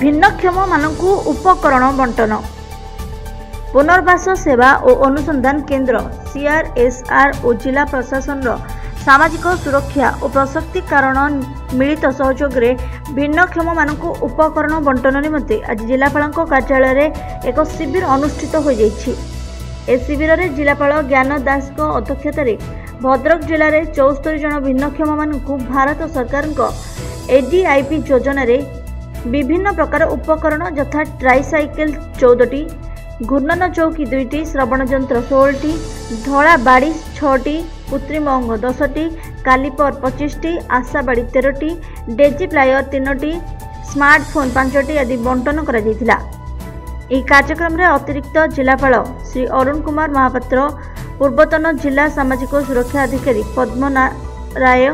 ଭିନ୍ନକ୍ଷମ ମାନଙ୍କୁ ଉପକରଣ ବଣ୍ଟନ ପୁନର୍ବାସ ସେବା ଓ ଅନୁସନ୍ଧାନ କେନ୍ଦ୍ର ସିଆର୍ଏସ୍ଆର୍ ଓ ଜିଲ୍ଲା ପ୍ରଶାସନର ସାମାଜିକ ସୁରକ୍ଷା ଓ ପ୍ରଶକ୍ତିକରଣ ମିଳିତ ସହଯୋଗରେ ଭିନ୍ନକ୍ଷମମାନଙ୍କୁ ଉପକରଣ ବଣ୍ଟନ ନିମନ୍ତେ ଆଜି ଜିଲ୍ଲାପାଳଙ୍କ କାର୍ଯ୍ୟାଳୟରେ ଏକ ଶିବିର ଅନୁଷ୍ଠିତ ହୋଇଯାଇଛି ଏ ଶିବିରରେ ଜିଲ୍ଲାପାଳ ଜ୍ଞାନ ଦାସଙ୍କ ଅଧ୍ୟକ୍ଷତାରେ ଭଦ୍ରକ ଜିଲ୍ଲାରେ ଚଉସ୍ତରି ଜଣ ଭିନ୍ନକ୍ଷମମାନଙ୍କୁ ଭାରତ ସରକାରଙ୍କ ଏଡିଆଇପି ଯୋଜନାରେ বিভিন্ন প্রকার উপকরণ যথা ট্রাইসাইকেল চৌদটি ঘূর্ণন চৌকি দুইটি শ্রবণযন্ত্র ষোহলটি ধলা বাড়ি ছটি কৃত্রিম অঙ্গ দশটি কালিপর পঁচিশটি আশা বাড়ি তেরোটি ডেজি প্লায়র তিনোটি স্মার্টফোন পাঁচটি আদি বণ্টন করা যাইছিল এই কার্যক্রমে অতিরিক্ত জেলাপাল শ্রী অরুণ কুমার মহাপাত্র পূর্বতন জেলা সামাজিক সুরক্ষা অধিকারী পদ্মনা রায়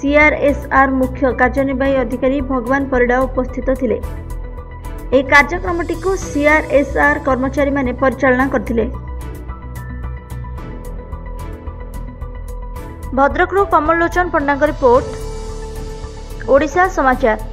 ସିଆର୍ଏସ୍ଆର୍ ମୁଖ୍ୟ କାର୍ଯ୍ୟନିର୍ବାହୀ ଅଧିକାରୀ ଭଗବାନ ପରିଡ଼ା ଉପସ୍ଥିତ ଥିଲେ ଏହି କାର୍ଯ୍ୟକ୍ରମଟିକୁ ସିଆର୍ଏସ୍ଆର୍ କର୍ମଚାରୀମାନେ ପରିଚାଳନା କରିଥିଲେ ଭଦ୍ରକରୁ କମଲଲୋଚନ ପଣ୍ଡାଙ୍କ ରିପୋର୍ଟ ଓଡ଼ିଶା ସମାଚାର